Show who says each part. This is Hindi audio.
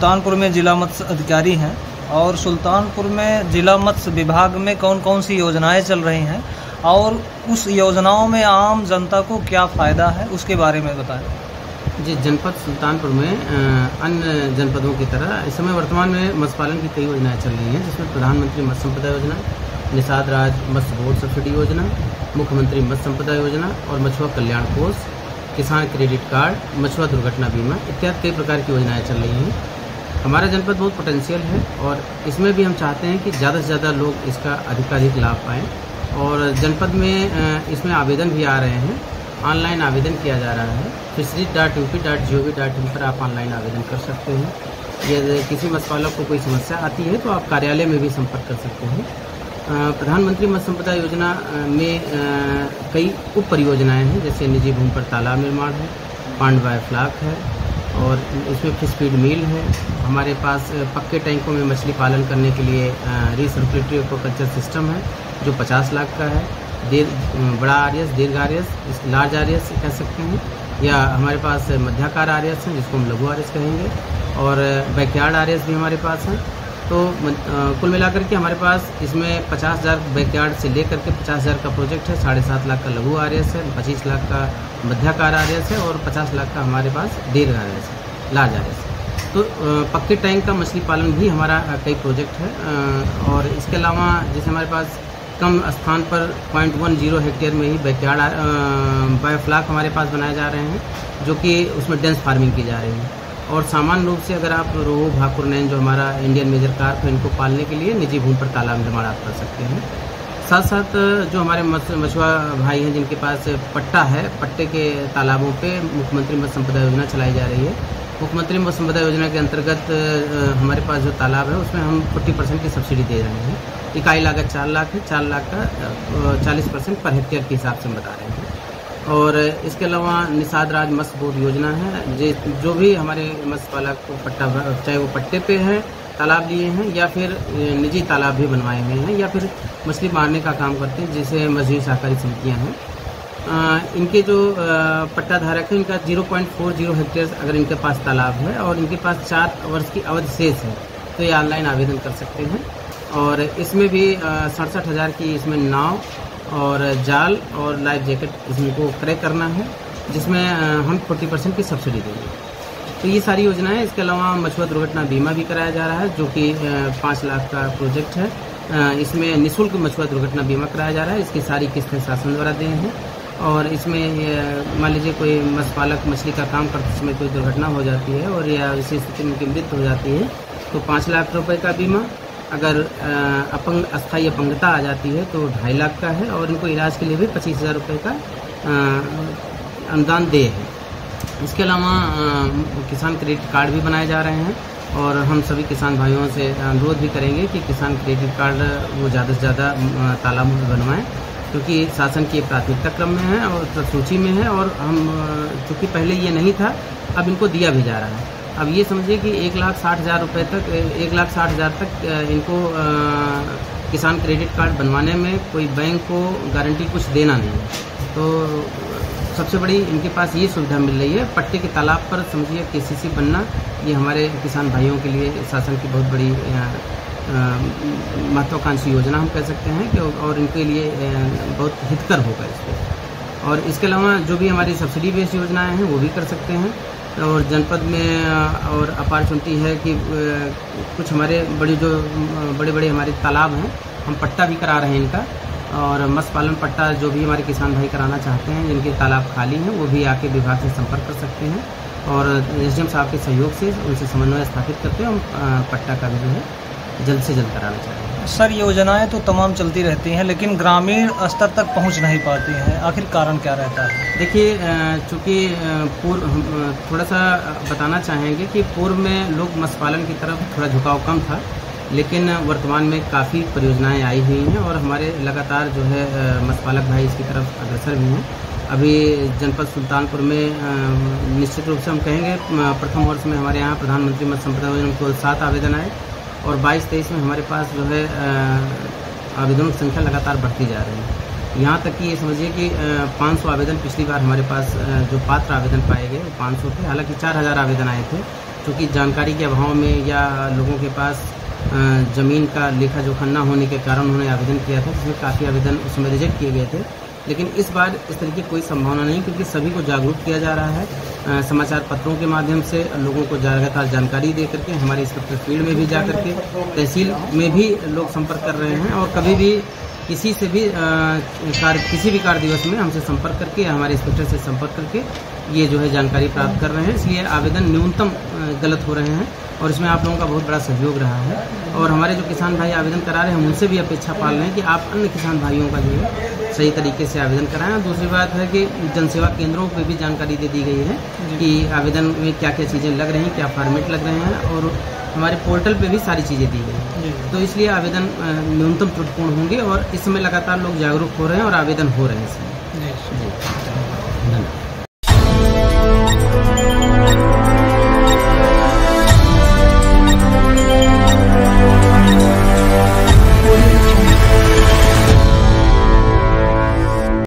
Speaker 1: सुल्तानपुर में जिला मत्स्य अधिकारी हैं और सुल्तानपुर में जिला मत्स्य विभाग में कौन कौन सी योजनाएँ चल रही हैं और उस योजनाओं में आम जनता को क्या फ़ायदा है, उसके बारे में बताएँ।
Speaker 2: जी, जनपद सुल्तानपुर में अन्य जनपदों की तरह इस समय वर्तमान में मत्स्य पालन की कई योजनाएँ चल रही हैं, जिसमें प्रधानमंत्री मत्स्य संपदा योजना, निषाद राज मत्स्य बोर्ड सब्सिडी योजना, मुख्यमंत्री मत्स्य संपदा योजना और मछुआ कल्याण कोष, किसान क्रेडिट कार्ड, मछुआ दुर्घटना बीमा इत्यादि कई प्रकार की योजनाएँ चल रही हैं। हमारा जनपद बहुत पोटेंशियल है और इसमें भी हम चाहते हैं कि ज़्यादा से ज़्यादा लोग इसका अधिकाधिक लाभ पाएँ और जनपद में इसमें आवेदन भी आ रहे हैं। ऑनलाइन आवेदन किया जा रहा है। Fisheries dot U P dot G O V dot in पर आप ऑनलाइन आवेदन कर सकते हैं। यदि किसी मत्स्यपालक को कोई समस्या आती है तो आप कार्यालय में भी संपर्क कर सकते हैं। प्रधानमंत्री मत्स्य संपदा योजना में कई उप परियोजनाएँ हैं, जैसे निजी भूमि पर तालाब निर्माण है, पांडवाय फ्लाक है और इसमें फ़िश फ़ीड मील है। हमारे पास पक्के टैंकों में मछली पालन करने के लिए रिसर्कुलेटरी एक्वाकल्चर सिस्टम है, जो 50 लाख का है। दीर्घ बड़ा आर्यस, दीर्घ आर्यस लार्ज आर्यस कह सकते हैं। या हमारे पास मध्याकार आर्यस हैं, जिसको हम लघु आर्यस कहेंगे। और बैकयार्ड आर्यस भी हमारे पास हैं। तो कुल मिलाकर के हमारे पास इसमें पचास हज़ार बैकयार्ड से लेकर के पचास हज़ार का प्रोजेक्ट है, साढ़े सात लाख का लघु आर्यस है, पच्चीस लाख का मध्याकार आर्यस है और पचास लाख का हमारे पास दीर्घ आर्यस है, लार्ज आर है। तो पक्के टैंक का मछली पालन भी हमारा कई प्रोजेक्ट है और इसके अलावा जैसे हमारे पास कम स्थान पर पॉइंट वन ज़ीरो हेक्टेयर में ही बैकयार्ड बायोफ्लाक हमारे पास बनाए जा रहे हैं, जो कि उसमें डेंस फ़ार्मिंग की जा रही है। और सामान्य रूप से अगर आप रोहू, भाकुर, नैन, जो हमारा इंडियन मेजर कार्प है, इनको पालने के लिए निजी भूमि पर तालाब निर्माण आप कर सकते हैं। साथ साथ जो हमारे मछुआ भाई हैं, जिनके पास पट्टा है, पट्टे के तालाबों पे मुख्यमंत्री मत्स्य संपदा योजना चलाई जा रही है। मुख्यमंत्री मत्स्य संपदा योजना के अंतर्गत हमारे पास जो तालाब है, उसमें हम 40 परसेंट की सब्सिडी दे रहे हैं। इकाई लागत चार लाख है, चार लाख का चालीस परसेंट पर हेक्टेयर के हिसाब से हम बता रहे हैं। और इसके अलावा निषाद राज मत्स्य बोर्ड योजना है जे जो भी हमारे मत्स्य पालक को पट्टा चाहे वो पट्टे पे है तालाब लिए हैं या फिर निजी तालाब भी बनवाए हुए हैं या फिर मछली मारने का काम करते हैं जैसे मजदूरी सहकारी समितियाँ हैं। अ, इनके जो पट्टा धारक है इनका 0.40 हेक्टेयर अगर इनके पास तालाब है और इनके पास चार वर्ष की अवधि शेष है तो ये ऑनलाइन आवेदन कर सकते हैं। और इसमें भी सड़सठ हज़ार की इसमें नाव और जाल और लाइफ जैकेट इसमें को क्रय करना है, जिसमें हम फोर्टी परसेंट की सब्सिडी देंगे। तो ये सारी योजनाएँ, इसके अलावा मछुआ दुर्घटना बीमा भी कराया जा रहा है, जो कि पाँच लाख का प्रोजेक्ट है। इसमें निशुल्क मछुआ दुर्घटना बीमा कराया जा रहा है, इसकी सारी किस्तें शासन द्वारा दी हैं। और इसमें मान लीजिए कोई मत्स्य पालक मछली का काम करते समय कोई दुर्घटना हो जाती है और या इसी स्थिति में उनकी मृत्यु हो जाती है तो पाँच लाख रुपए का बीमा अगर अपंग, अस्थायी अपंगता आ जाती है तो ढाई लाख का है और इनको इलाज के लिए भी पच्चीस हज़ार रुपये का अनुदान दे है। इसके अलावा किसान क्रेडिट कार्ड भी बनाए जा रहे हैं और हम सभी किसान भाइयों से अनुरोध भी करेंगे कि किसान क्रेडिट कार्ड वो ज़्यादा से ज़्यादा तालाब बनवाएँ, क्योंकि शासन की प्राथमिकता क्रम में है और सूची में है और हम चूँकि पहले ये नहीं था, अब इनको दिया भी जा रहा है। अब ये समझिए कि एक लाख साठ हज़ार रुपये तक एक लाख साठ हज़ार तक इनको अ, किसान क्रेडिट कार्ड बनवाने में कोई बैंक को गारंटी कुछ देना नहीं है। तो सबसे बड़ी इनके पास ये सुविधा मिल रही है पट्टे के तालाब पर समझिए केसीसी बनना ये हमारे किसान भाइयों के लिए शासन की बहुत बड़ी महत्वाकांक्षी योजना हम कह सकते हैं कि और इनके लिए बहुत हितकर होगा इसको और इसके अलावा जो भी हमारी सब्सिडी बेस्ड योजनाएँ हैं वो भी कर सकते हैं। और जनपद में और अपॉर्चुनिटी है कि कुछ हमारे बड़े जो बड़े बड़े हमारे तालाब हैं, हम पट्टा भी करा रहे हैं इनका। और मत्स्य पालन पट्टा जो भी हमारे किसान भाई कराना चाहते हैं, जिनके तालाब खाली हैं, वो भी आके विभाग से संपर्क कर सकते हैं। और एसडीएम साहब के सहयोग से उनसे समन्वय स्थापित करते हैं हम पट्टा का भी जो है जल्द से जल्द कराना चाहेंगे।
Speaker 1: सर योजनाएँ तो तमाम चलती रहती हैं लेकिन ग्रामीण स्तर तक पहुँच नहीं पाती हैं। आखिर कारण क्या रहता है?
Speaker 2: देखिए चूँकि पूर्व थोड़ा सा बताना चाहेंगे कि पूर्व में लोग मत्स्य पालन की तरफ़ थोड़ा झुकाव कम था लेकिन वर्तमान में काफ़ी परियोजनाएँ आई हुई हैं और हमारे लगातार जो है अ, मत्स्य पालक भाई इसकी तरफ़ अग्रसर भी हैं। अभी जनपद सुल्तानपुर में निश्चित रूप से हम कहेंगे प्रथम वर्ष में हमारे यहाँ प्रधानमंत्री मत्स्य संपदा योजना केवल सात आवेदन आए। और बाईस तेईस में हमारे पास जो है आवेदनों की संख्या लगातार बढ़ती जा रही है। यहाँ तक कि ये समझिए कि पाँच सौ आवेदन पिछली बार हमारे पास जो पात्र आवेदन पाए गए, वो पाँच सौ थे। हालाँकि चार हज़ार आवेदन आए थे चूँकि जानकारी के अभाव में या लोगों के पास ज़मीन का लेखा जोखा न होने के कारण उन्होंने आवेदन किया था, जिसमें काफ़ी आवेदन उसमें रिजेक्ट किए गए थे। लेकिन इस बार इस तरह की कोई संभावना नहीं, क्योंकि सभी को जागरूक किया जा रहा है समाचार पत्रों के माध्यम से, लोगों को लगातार जानकारी दे करके, हमारे इंस्पेक्टर फ़ील्ड में भी जा करके, तहसील में भी लोग संपर्क कर रहे हैं और कभी भी किसी से भी कार्य किसी भी कार्य दिवस में हमसे संपर्क करके या हमारे इंस्पेक्टर से संपर्क करके ये जो है जानकारी प्राप्त कर रहे हैं। इसलिए आवेदन न्यूनतम गलत हो रहे हैं और इसमें आप लोगों का बहुत बड़ा सहयोग रहा है। और हमारे जो किसान भाई आवेदन करा रहे हैं उनसे भी अपेक्षा पाल रहे हैं कि आप अन्य किसान भाइयों का जो है सही तरीके से आवेदन कराएँ। और दूसरी बात है कि जनसेवा केंद्रों पर भी जानकारी दे दी गई है कि आवेदन में क्या क्या चीज़ें लग रही हैं क्या फॉर्मेट लग रहे हैं और हमारे पोर्टल पे भी सारी चीज़ें दी गई। तो इसलिए आवेदन न्यूनतम त्रुटिपूर्ण होंगे और इस समय लगातार लोग जागरूक हो रहे हैं और आवेदन हो रहे हैं इसमें।
Speaker 1: जी। धन्यवाद।